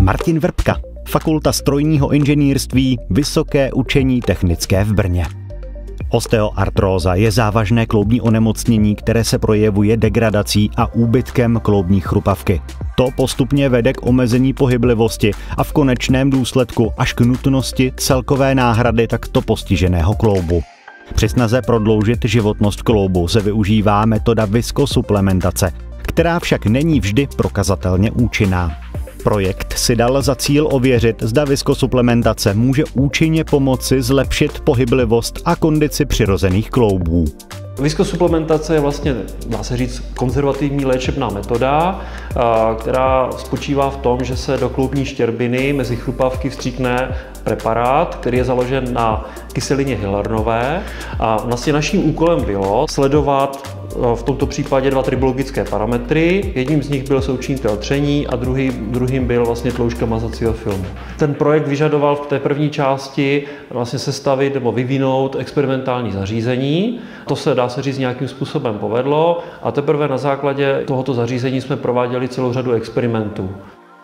Martin Vrbka, Fakulta strojního inženýrství, Vysoké učení technické v Brně. Osteoartróza je závažné kloubní onemocnění, které se projevuje degradací a úbytkem kloubní chrupavky. To postupně vede k omezení pohyblivosti a v konečném důsledku až k nutnosti celkové náhrady takto postiženého kloubu. Při snaze prodloužit životnost kloubu se využívá metoda viskosuplementace, která však není vždy prokazatelně účinná. Projekt si dal za cíl ověřit, zda viskosuplementace může účinně pomoci zlepšit pohyblivost a kondici přirozených kloubů. Viskosuplementace je vlastně, dá se říct, konzervativní léčebná metoda, která spočívá v tom, že se do kloubní štěrbiny mezi chrupavky vstříkne preparát, který je založen na kyselině hylarnové. A vlastně naším úkolem bylo sledovat v tomto případě dva tribologické parametry. Jedním z nich byl součinitel tření a druhý, druhým byl vlastně tloušťka mazacího filmu. Ten projekt vyžadoval v té první části vlastně sestavit nebo vyvinout experimentální zařízení. To se dá se říct nějakým způsobem povedlo a teprve na základě tohoto zařízení jsme prováděli celou řadu experimentů.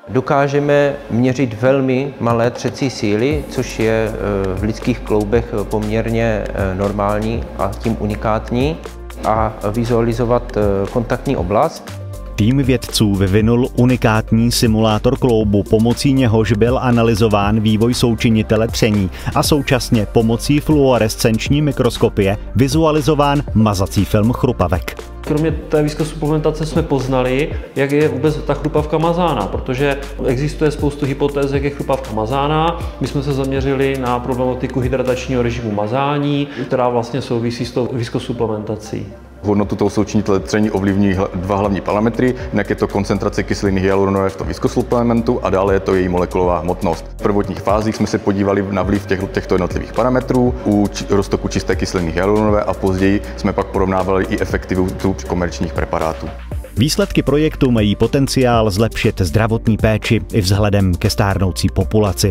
Dokážeme měřit velmi malé třecí síly, což je eh, v lidských kloubech poměrně eh, normální a tím unikátní a vizualizovat eh, kontaktní oblast. Tým vědců vyvinul unikátní simulátor kloubu, pomocí něhož byl analyzován vývoj součinitele tření a současně pomocí fluorescenční mikroskopie vizualizován mazací film chrupavek. Kromě té suplementace jsme poznali, jak je vůbec ta chrupavka mazána, protože existuje spoustu hypotéz, jak je chrupavka mazána. My jsme se zaměřili na problematiku hydratačního režimu mazání, která vlastně souvisí s tou viskosuplementací. Hodnotu toho součinitele tření ovlivní dva hlavní parametry, jinak je to koncentrace kyseliny hyaluronové v tom viskosuplementu a dále je to její molekulová hmotnost. V prvotních fázích jsme se podívali na vliv těch, těchto jednotlivých parametrů u roztoku čisté kyseliny hyaluronové a později jsme pak porovnávali i efektivitu komerčních preparátů. Výsledky projektu mají potenciál zlepšit zdravotní péči i vzhledem ke stárnoucí populaci.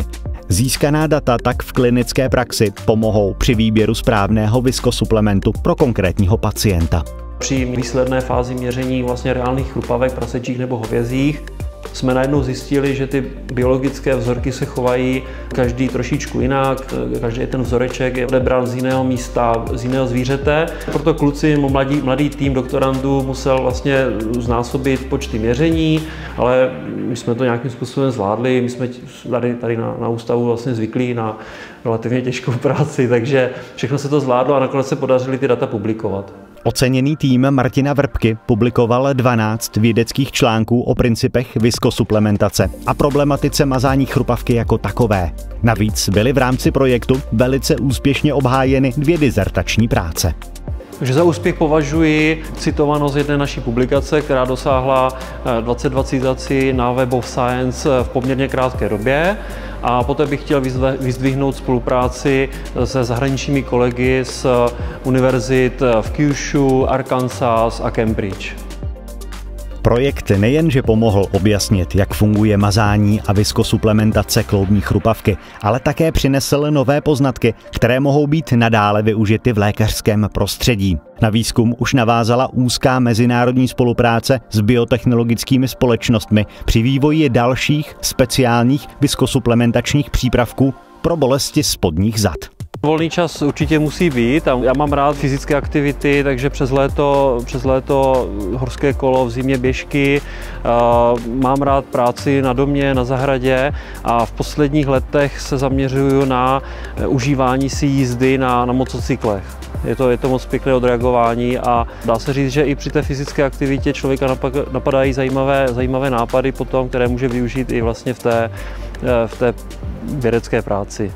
Získaná data tak v klinické praxi pomohou při výběru správného viskosuplementu pro konkrétního pacienta. Při výsledné fázi měření vlastně reálných chrupavek prasečích nebo hovězích jsme najednou zjistili, že ty biologické vzorky se chovají každý trošičku jinak, každý ten vzoreček je odebrán z jiného místa, z jiného zvířete. Proto kluci, mladý, mladý tým doktorandů musel vlastně znásobit počty měření, ale my jsme to nějakým způsobem zvládli, my jsme tady, tady na, na ústavu vlastně zvyklí na relativně těžkou práci, takže všechno se to zvládlo a nakonec se podařili ty data publikovat. Oceněný tým Martina Vrbky publikoval 12 vědeckých článků o principech viskosuplementace a problematice mazání chrupavky jako takové. Navíc byly v rámci projektu velice úspěšně obhájeny dvě dizertační práce. Takže za úspěch považuji citovanost jedné naší publikace, která dosáhla 22 eh, citací na Web of Science v poměrně krátké době. A poté bych chtěl vyzdvihnout spolupráci se zahraničními kolegy z univerzit v Kyushu, Arkansas a Cambridge. Projekt nejenže pomohl objasnit, jak funguje mazání a viskosuplementace kloubní chrupavky, ale také přinesl nové poznatky, které mohou být nadále využity v lékařském prostředí. Na výzkum už navázala úzká mezinárodní spolupráce s biotechnologickými společnostmi při vývoji dalších speciálních viskosuplementačních přípravků pro bolesti spodních zad. Volný čas určitě musí být a já mám rád fyzické aktivity, takže přes léto, přes léto horské kolo, v zimě běžky, mám rád práci na domě, na zahradě a v posledních letech se zaměřuju na e, užívání si jízdy na, na motocyklech. Je to, je to moc pěkné odreagování a dá se říct, že i při té fyzické aktivitě člověka napadají zajímavé, zajímavé nápady potom, které může využít i vlastně v té, e, v té vědecké práci.